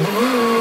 Ooh.